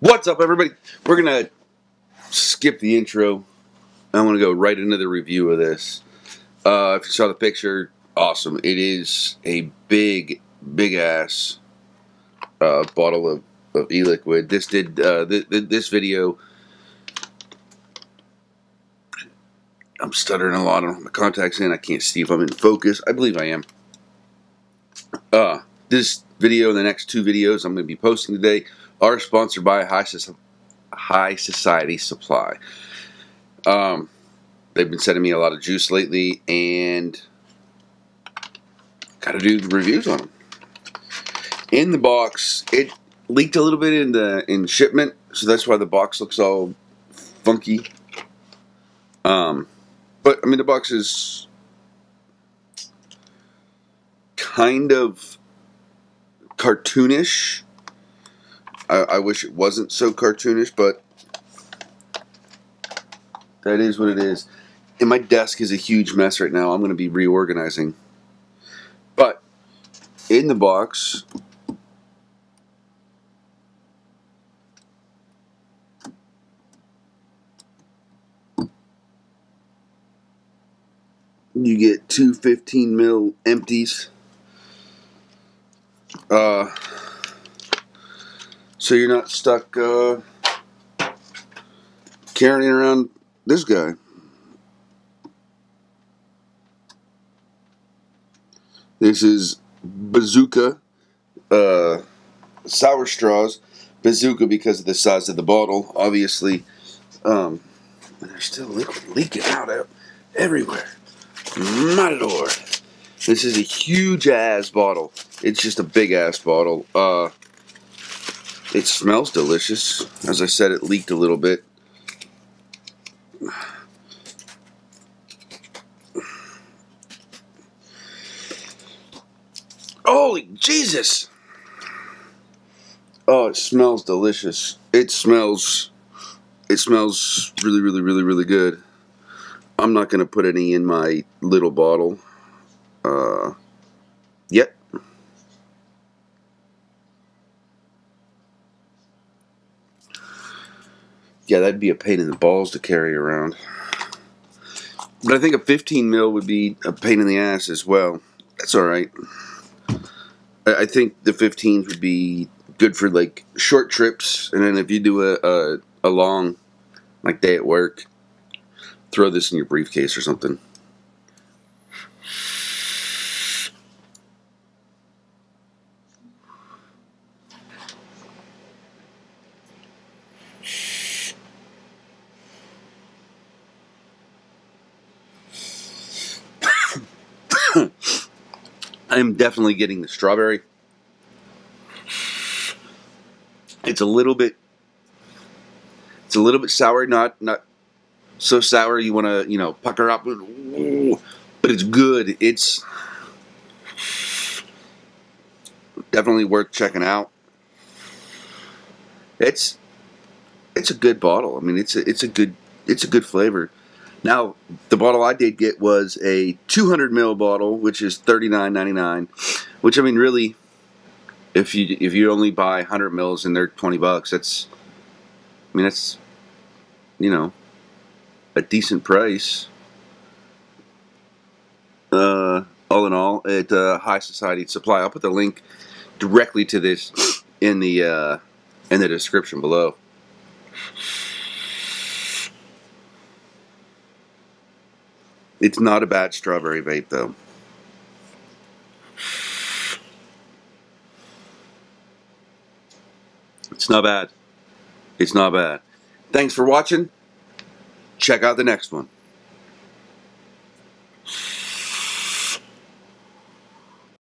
What's up, everybody? We're gonna skip the intro. I want to go right into the review of this. Uh, if you saw the picture, awesome. It is a big, big ass uh, bottle of, of e-liquid. This did uh, th th this video. I'm stuttering a lot on my contacts in. I can't see if I'm in focus. I believe I am. Uh, this video and the next two videos I'm going to be posting today are sponsored by High, so High Society Supply. Um, they've been sending me a lot of juice lately, and got to do reviews on them. In the box, it leaked a little bit in the in shipment, so that's why the box looks all funky. Um, but I mean, the box is kind of cartoonish. I, I wish it wasn't so cartoonish, but that is what it is. And my desk is a huge mess right now. I'm going to be reorganizing. But in the box, you get two 15 mil empties. Uh, so you're not stuck uh, carrying around this guy. This is Bazooka uh, sour straws. Bazooka because of the size of the bottle, obviously. Um, there's still leaking out everywhere. My lord. This is a huge ass bottle. It's just a big ass bottle. Uh, it smells delicious. As I said, it leaked a little bit. Holy Jesus! Oh, it smells delicious. It smells, it smells really, really, really, really good. I'm not going to put any in my little bottle uh, Yeah, that'd be a pain in the balls to carry around. But I think a 15 mil would be a pain in the ass as well. That's all right. I think the 15s would be good for like short trips, and then if you do a, a, a long like day at work, throw this in your briefcase or something. I am definitely getting the strawberry. It's a little bit it's a little bit sour, not not so sour you want to, you know, pucker up. But it's good. It's definitely worth checking out. It's it's a good bottle. I mean, it's a, it's a good it's a good flavor. Now, the bottle I did get was a 200 ml bottle, which is $39.99. Which I mean, really, if you if you only buy 100 mils and they're 20 bucks, that's I mean that's you know a decent price. Uh, all in all, at uh, High Society Supply. I'll put the link directly to this in the uh, in the description below. It's not a bad strawberry vape though. It's not bad. It's not bad. Thanks for watching. Check out the next one.